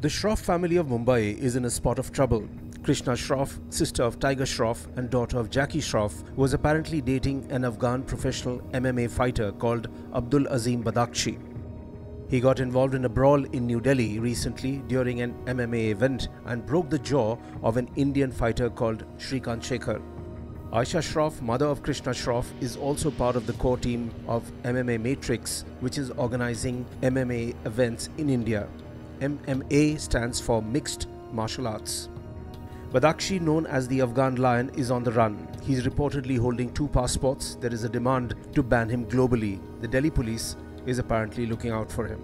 The Shroff family of Mumbai is in a spot of trouble. Krishna Shroff, sister of Tiger Shroff and daughter of Jackie Shroff, was apparently dating an Afghan professional MMA fighter called Abdul Azim Badakshi. He got involved in a brawl in New Delhi recently during an MMA event and broke the jaw of an Indian fighter called Shrikant Shekhar. Aisha Shroff, mother of Krishna Shroff, is also part of the core team of MMA Matrix, which is organizing MMA events in India. MMA stands for Mixed Martial Arts. Badakshi, known as the Afghan Lion, is on the run. He's reportedly holding two passports. There is a demand to ban him globally. The Delhi police is apparently looking out for him.